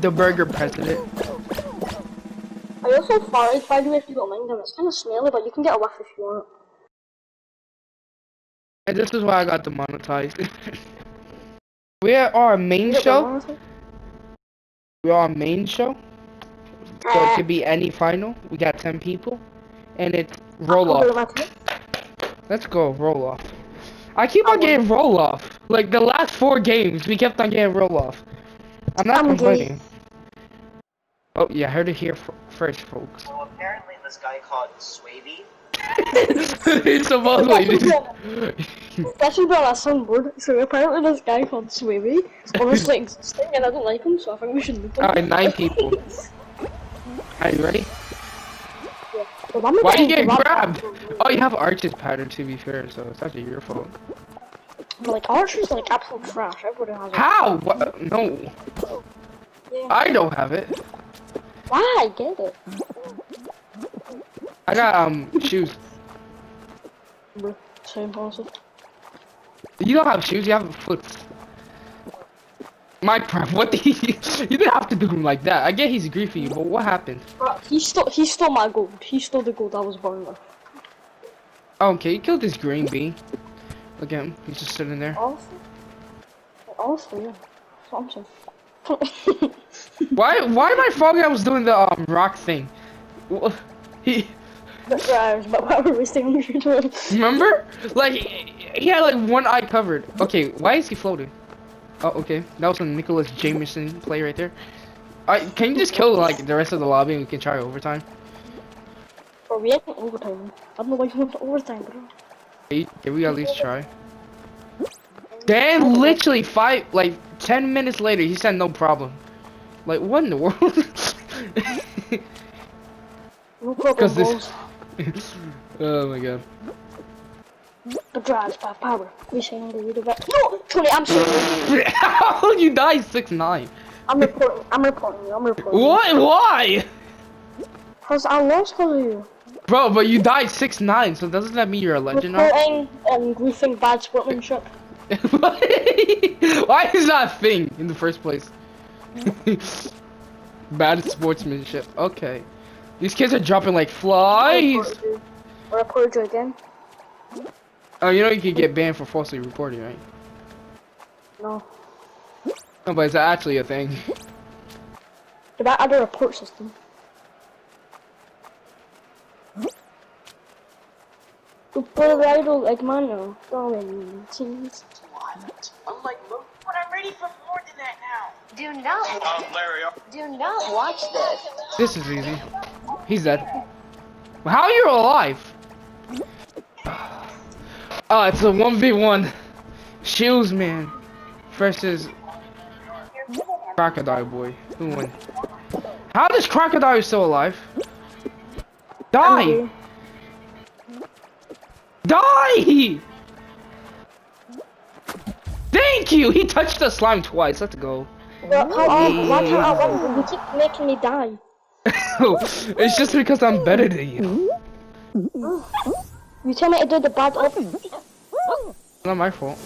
the burger president. I also farted by the way if you don't mind them. It's kind of smelly, but you can get a whiff if you want. And this is why I got demonetized. we are our main show. We are our main show. So it uh, could be any final. We got 10 people. And it's roll off. Let's go, roll off. I keep on getting roll off. Like the last four games, we kept on getting roll off. I'm not I'm complaining. Oh, yeah, I heard it here first, folks. So apparently this guy called Swaby. it's supposedly. It's actually brought us on board. So apparently this guy called Swavy is obviously existing and I don't like him, so I think we should look him. Alright, nine people. Are you ready? But I'm Why are you getting getting grabbed? Oh, you have Arch's pattern to be fair, so it's actually your fault. But like Archer's like absolute trash. Everybody has it. How? What? No, Yeah. I don't have it. Why? I get it. I got um shoes. Bro, Same also. You don't have shoes. You have a foot. My prep. What the? you didn't have to do him like that. I get he's griefing you, but what happened? Bro, he stole he stole my gold. He stole the gold I was born with. Oh, okay, you killed this green bee. Look at him. He's just sitting there. Honestly, honestly, yeah. That's what I'm saying. Why? Why am I foggy? I was doing the um rock thing. He. But why were we staying on your door? Remember? Like he had like one eye covered. Okay, why is he floating? Oh, okay. That was a Nicholas Jameson play right there. I can you just kill like the rest of the lobby and we can try overtime? Bro, we ain't overtime. I don't know why you want overtime, bro. Can we at least try? Dan literally five like ten minutes later he said no problem. Like what in the world? Because this. oh my god. The drives by uh, power. We saying the reader back. No, Tony, I'm sorry. How you died six nine? I'm reporting. I'm reporting you. I'm reporting. What? Why? Cause I lost cause of you. Bro, but you died six nine, so doesn't that mean you're a legend? Reporting and griefing bad sportsmanship. Why is that a thing in the first place? Bad sportsmanship. Okay. These kids are dropping like flies. Report you. Again. Oh, you know you can get banned for falsely reporting, right? No. No, but it's actually a thing. Did I add a report system? Super idol like mano. Going cheese. What? I'm like, look, but I'm ready for more than that now. Do not, Um, Larry, do not watch this. This is easy. He's dead. How are you alive? Oh, it's a 1v1. Shields man versus Crocodile Boy. Who won? How does Crocodile still alive? Die! Die! Thank you! He touched the slime twice. Let's go. How, why can't? You keep making me die. it's just because I'm better than you. You tell me to do the bad. It's not my fault.